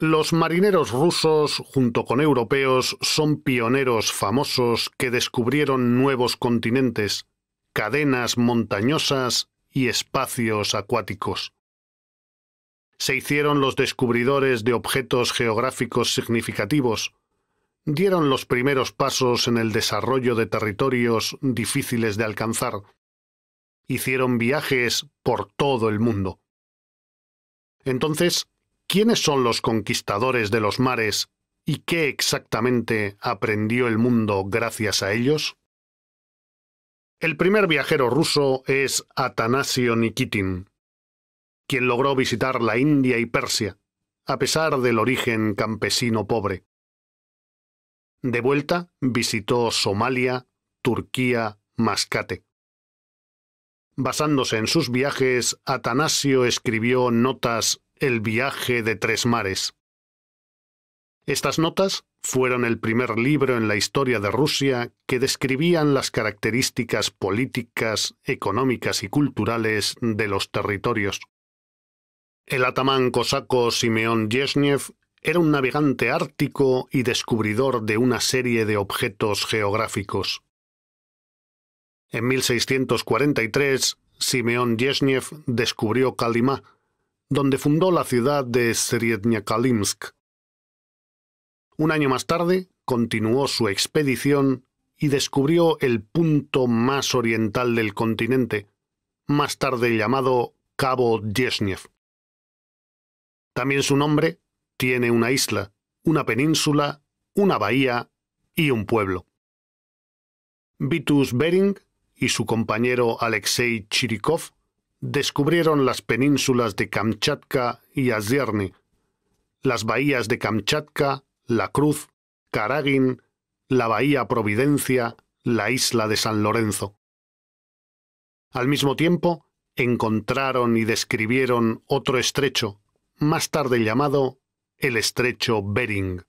Los marineros rusos, junto con europeos, son pioneros famosos que descubrieron nuevos continentes, cadenas montañosas y espacios acuáticos. Se hicieron los descubridores de objetos geográficos significativos, dieron los primeros pasos en el desarrollo de territorios difíciles de alcanzar, hicieron viajes por todo el mundo. Entonces, ¿quiénes son los conquistadores de los mares y qué exactamente aprendió el mundo gracias a ellos? El primer viajero ruso es Atanasio Nikitin, quien logró visitar la India y Persia, a pesar del origen campesino pobre. De vuelta, visitó Somalia, Turquía, Mascate. Basándose en sus viajes, Atanasio escribió notas El viaje de tres mares. Estas notas fueron el primer libro en la historia de Rusia que describían las características políticas, económicas y culturales de los territorios. El atamán cosaco Simeón Yezhnev era un navegante ártico y descubridor de una serie de objetos geográficos. En 1643, Simeón Yezhnev descubrió Kalimá, donde fundó la ciudad de Srednyakalimsk. Un año más tarde, continuó su expedición y descubrió el punto más oriental del continente, más tarde llamado Cabo Yezhnev. También su nombre tiene una isla, una península, una bahía y un pueblo. Vitus Bering y su compañero Alexei Chirikov descubrieron las penínsulas de Kamchatka y Azyerny, las bahías de Kamchatka, La Cruz, Karagin, la bahía Providencia, la isla de San Lorenzo. Al mismo tiempo, encontraron y describieron otro estrecho, más tarde llamado el estrecho Bering.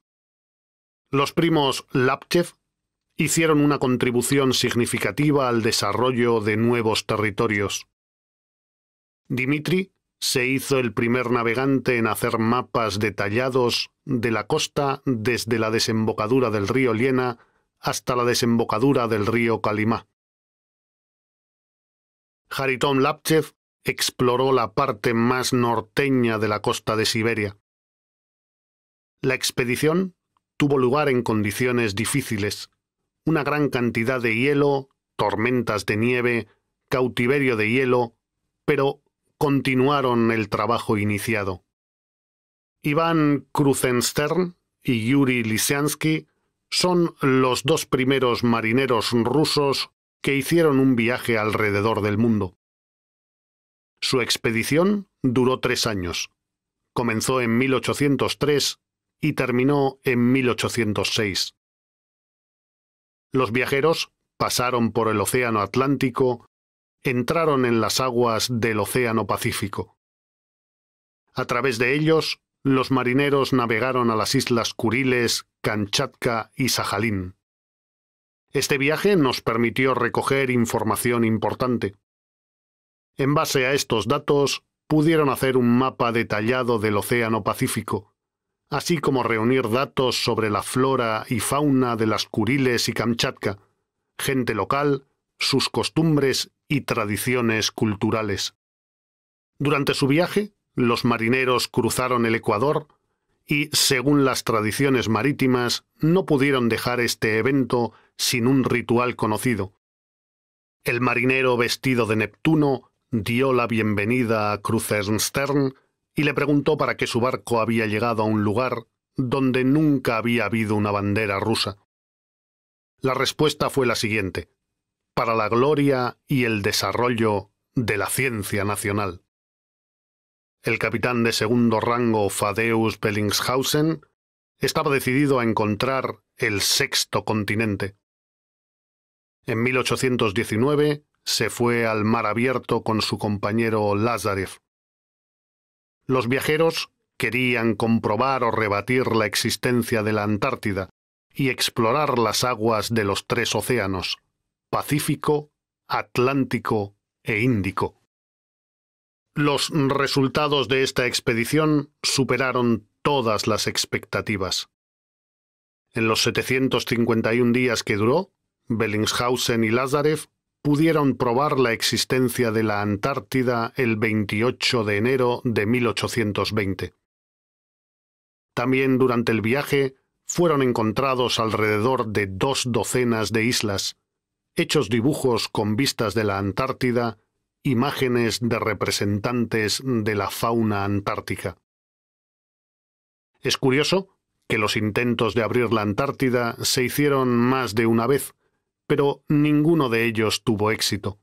Los primos Lapchev hicieron una contribución significativa al desarrollo de nuevos territorios. Dimitri se hizo el primer navegante en hacer mapas detallados de la costa desde la desembocadura del río Liena hasta la desembocadura del río Kalimá. Hariton Lapchev exploró la parte más norteña de la costa de Siberia. La expedición tuvo lugar en condiciones difíciles, una gran cantidad de hielo, tormentas de nieve, cautiverio de hielo, pero continuaron el trabajo iniciado. Iván Kruzenstern y Yuri Lysiansky son los dos primeros marineros rusos que hicieron un viaje alrededor del mundo. Su expedición duró tres años. Comenzó en 1803 y terminó en 1806. Los viajeros pasaron por el Océano Atlántico, entraron en las aguas del Océano Pacífico. A través de ellos, los marineros navegaron a las islas Kuriles, Kamchatka y Sajalín. Este viaje nos permitió recoger información importante. En base a estos datos, pudieron hacer un mapa detallado del Océano Pacífico, así como reunir datos sobre la flora y fauna de las Kuriles y Kamchatka, gente local, sus costumbres y tradiciones culturales. Durante su viaje, los marineros cruzaron el Ecuador y, según las tradiciones marítimas, no pudieron dejar este evento sin un ritual conocido. El marinero vestido de Neptuno dio la bienvenida a Krusenstern y le preguntó para qué su barco había llegado a un lugar donde nunca había habido una bandera rusa. La respuesta fue la siguiente, para la gloria y el desarrollo de la ciencia nacional. El capitán de segundo rango Fadeus Bellingshausen estaba decidido a encontrar el sexto continente. En 1819 se fue al mar abierto con su compañero Lazarev. Los viajeros querían comprobar o rebatir la existencia de la Antártida y explorar las aguas de los tres océanos, Pacífico, Atlántico e Índico. Los resultados de esta expedición superaron todas las expectativas. En los 751 días que duró, Bellingshausen y Lazarev pudieron probar la existencia de la Antártida el 28 de enero de 1820. También durante el viaje fueron encontrados alrededor de dos docenas de islas, hechos dibujos con vistas de la Antártida, imágenes de representantes de la fauna antártica. Es curioso que los intentos de abrir la Antártida se hicieron más de una vez, pero ninguno de ellos tuvo éxito.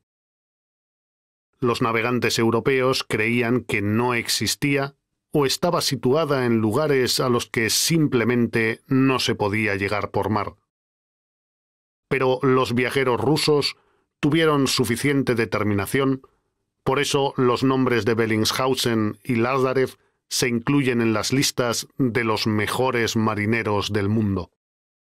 Los navegantes europeos creían que no existía o estaba situada en lugares a los que simplemente no se podía llegar por mar. Pero los viajeros rusos tuvieron suficiente determinación, por eso los nombres de Bellingshausen y Lazarev se incluyen en las listas de los mejores marineros del mundo.